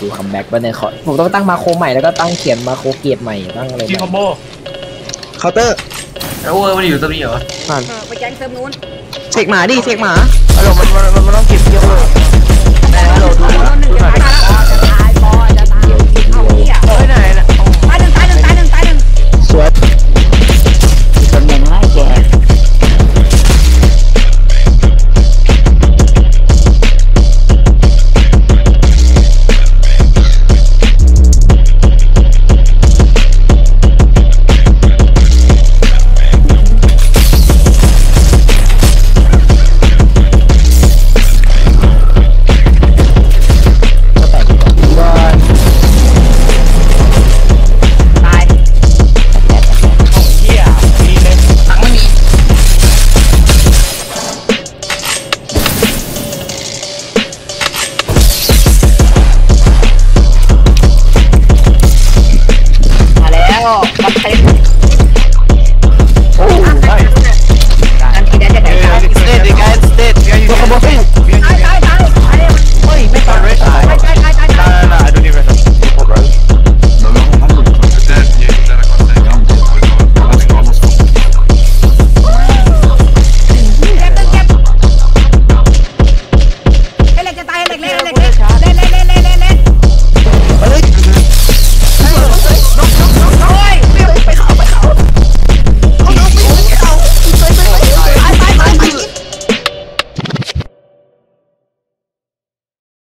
ดูคัมแบ็กไปเนี่ยขอผมต้องตั้งมาโครใหม่แล้วก็ตั้งเขียนมาโครเกียรใหม่ตั้งอะไรใหทีม่คอมโบเคาน์เตอร์แล้วเวอร์มันอยู่ตรงนี้เหรอผ่านเออไปแก๊งเซิร์ฟนู้น เสกหมาดิเสกหมาฮัลโหลมันมันมันมันต้องเก็บเยอะเลยแต่ฮัลโหลดูโดนหนึ่งจะตาย 막 잘.